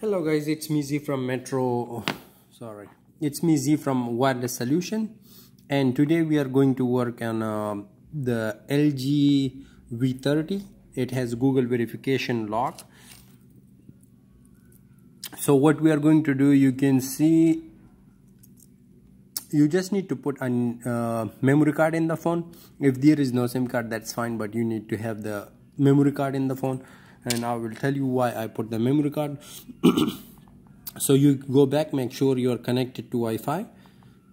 Hello guys, it's me Z from Metro. Sorry, it's me Z from Wireless Solution, and today we are going to work on uh, the LG V30. It has Google verification lock. So what we are going to do, you can see, you just need to put a uh, memory card in the phone. If there is no SIM card, that's fine, but you need to have the memory card in the phone and I will tell you why I put the memory card. So you go back make sure you are connected to Wi-Fi.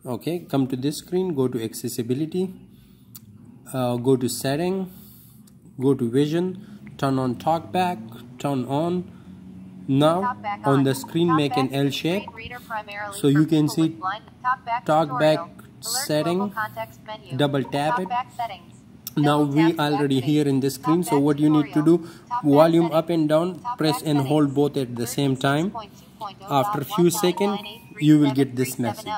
Okay come to this screen go to accessibility uh, go to setting go to vision turn on talkback turn on. Now on the screen make an L shape. so you can see talkback setting double tap it now we already here in the screen so what you need to do volume up and down press and hold both at the same time. After few seconds you will get this message.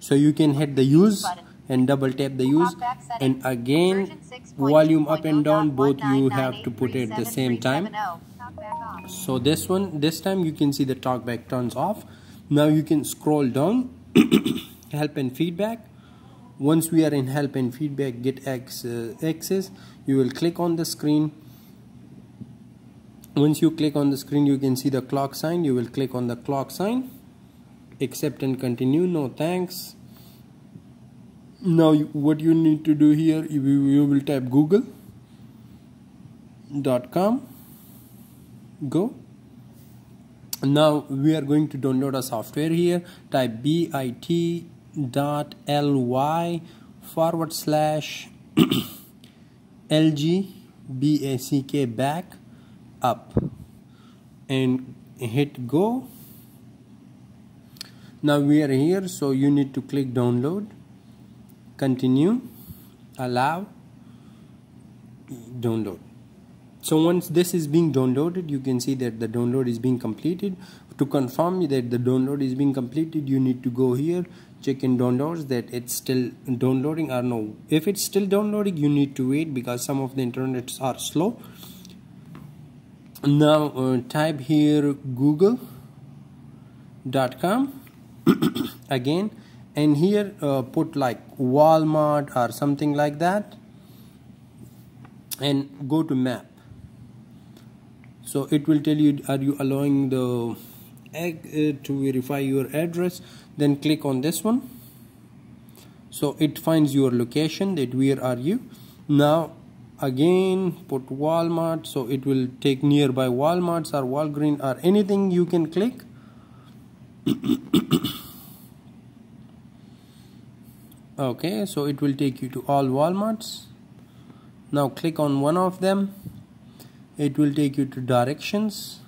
So you can hit the use and double tap the use. And again volume up and down both you have to put it at the same time. So this one this time you can see the talkback turns off. Now you can scroll down help and feedback once we are in help and feedback get uh, access you will click on the screen. Once you click on the screen you can see the clock sign. You will click on the clock sign. Accept and continue. No thanks. Now what you need to do here you, you will type google.com go. Now we are going to download a software here. Type bit dot ly forward slash lg back back up. And hit go. Now we are here so you need to click download. Continue. Allow. Download. So once this is being downloaded you can see that the download is being completed to confirm that the download is being completed you need to go here check in downloads that it's still downloading or no. If it's still downloading you need to wait because some of the internets are slow. Now uh, type here google.com again and here uh, put like Walmart or something like that and go to map. So it will tell you are you allowing the Uh, to verify your address then click on this one. So it finds your location that where are you. Now again put Walmart. So it will take nearby Walmarts or Walgreen or anything you can click. Okay so it will take you to all Walmarts. Now click on one of them. It will take you to directions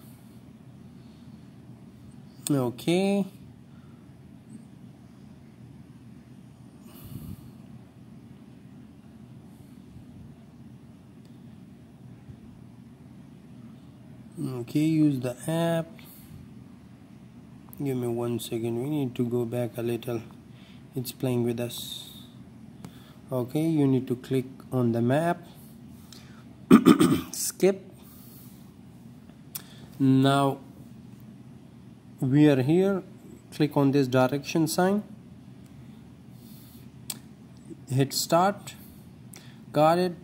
okay okay use the app. Give me one second. We need to go back a little. It's playing with us. Okay you need to click on the map. Skip. Now we are here click on this direction sign hit start got it.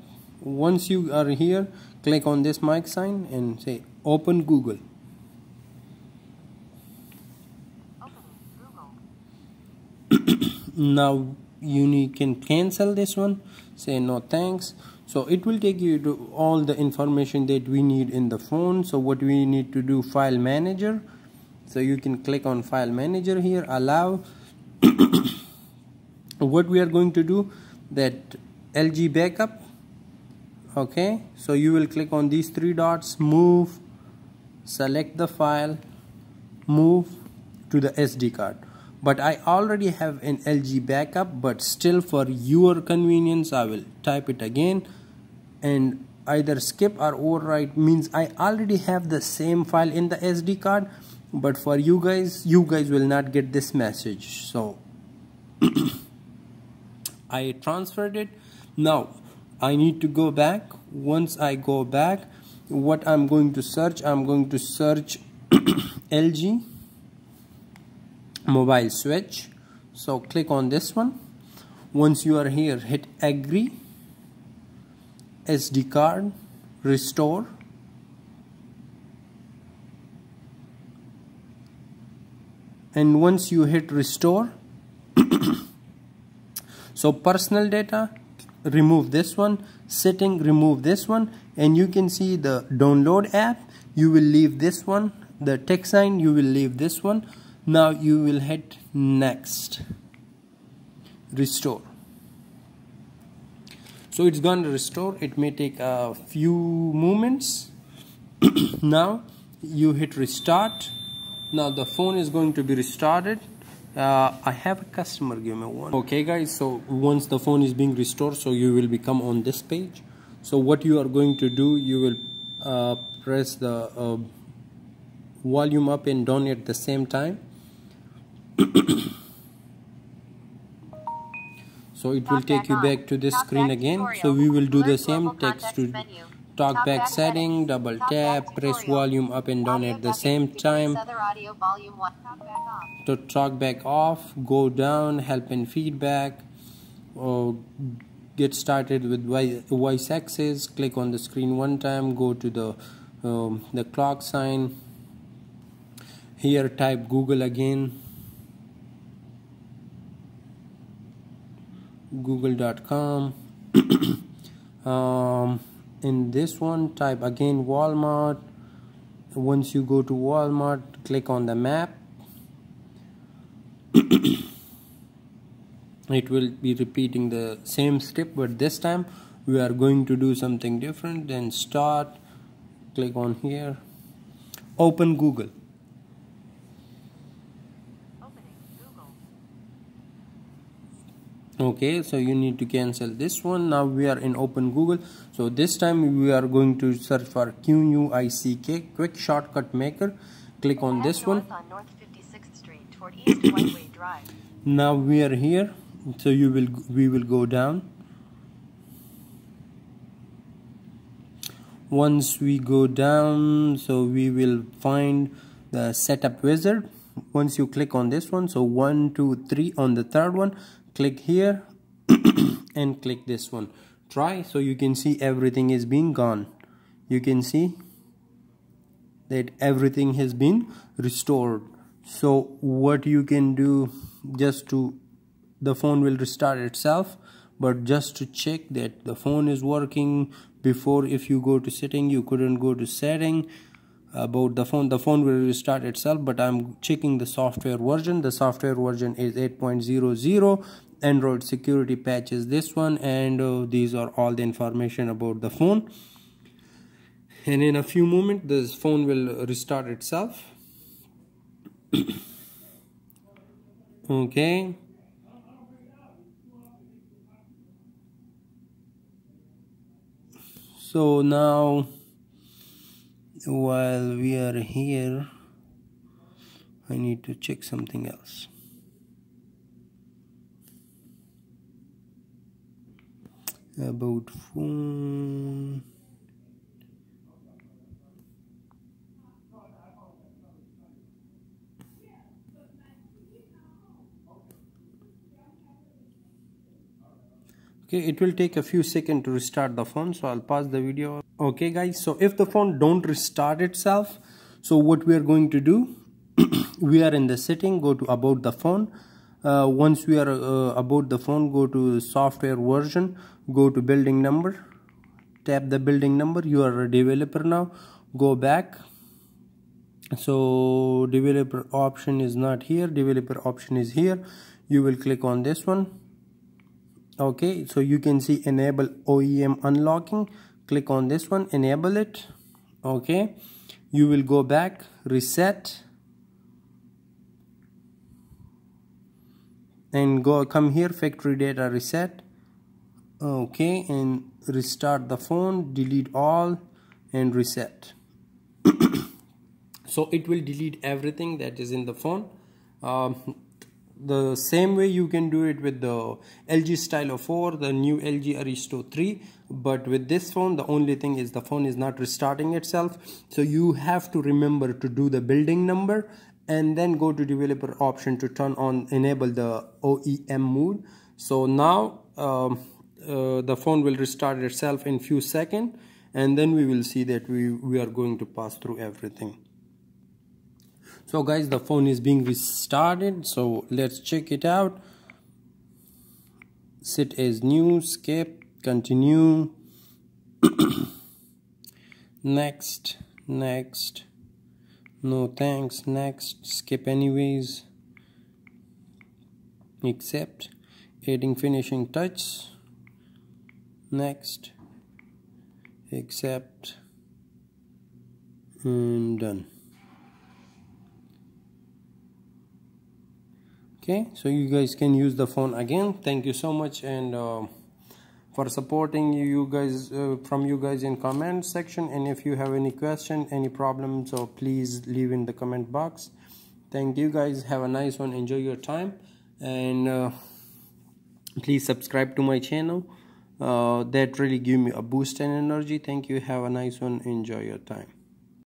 Once you are here click on this mic sign and say open Google. Now you can cancel this one. Say no thanks. So it will take you to all the information that we need in the phone. So what we need to do file manager so you can click on file manager here allow. What we are going to do that LG backup okay? So you will click on these three dots move select the file move to the SD card. But I already have an LG backup but still for your convenience I will type it again. And either skip or overwrite means I already have the same file in the SD card but for you guys you guys will not get this message. So I transferred it. Now I need to go back. Once I go back what I'm going to search I'm going to search LG mobile switch. So click on this one. Once you are here hit agree. SD card restore and once you hit restore so personal data remove this one. Setting remove this one. And you can see the download app. You will leave this one. The text sign you will leave this one. Now you will hit next. Restore. So it's going to restore. It may take a few moments. Now you hit restart now the phone is going to be restarted. Uh, I have a customer give me one. Okay guys so once the phone is being restored so you will become on this page. So what you are going to do you will uh, press the uh, volume up and down at the same time. So it will take you back to this screen again. So we will do the same text to talkback setting double tap press volume up and down at the same time. to talkback off go down help and feedback or get started with voice access click on the screen one time go to the um, the clock sign. Here type google again. Google.com um, in this one type again Walmart. Once you go to Walmart click on the map. It will be repeating the same step but this time we are going to do something different then start. Click on here. Open Google okay so you need to cancel this one. Now we are in open google. So this time we are going to search for QUICK quick shortcut maker. Click on this one. On now we are here. So you will we will go down. Once we go down so we will find the setup wizard. Once you click on this one so one two three on the third one click here and click this one. Try so you can see everything is being gone. You can see that everything has been restored. So what you can do just to the phone will restart itself but just to check that the phone is working. Before if you go to setting you couldn't go to setting about the phone. The phone will restart itself but i'm checking the software version. The software version is 8.00 android security patch is this one and uh, these are all the information about the phone. And in a few moments this phone will restart itself. Okay. So now while we are here I need to check something else. About phone. Okay it will take a few seconds to restart the phone so I'll pause the video okay guys so if the phone don't restart itself so what we are going to do we are in the setting go to about the phone. Uh, once we are uh, about the phone go to software version go to building number tap the building number. You are a developer now. Go back. So developer option is not here. Developer option is here. You will click on this one. Okay so you can see enable OEM unlocking click on this one enable it. Okay. You will go back reset. And go come here factory data reset. Okay and restart the phone delete all and reset. So it will delete everything that is in the phone. Um, the same way you can do it with the LG Stylo 4 the new LG Aristo 3 but with this phone the only thing is the phone is not restarting itself. So you have to remember to do the building number and then go to developer option to turn on enable the OEM mode. So now um, uh, the phone will restart itself in few seconds and then we will see that we, we are going to pass through everything so guys the phone is being restarted. So let's check it out. Set as new skip continue. Next next. No thanks next. Skip anyways. Accept. Adding finishing touch. Next. Accept. And done okay so you guys can use the phone again. Thank you so much and uh, for supporting you guys uh, from you guys in comment section. And if you have any question any problems so please leave in the comment box. Thank you guys. Have a nice one. Enjoy your time. And uh, please subscribe to my channel. Uh, that really give me a boost and energy. Thank you. Have a nice one. Enjoy your time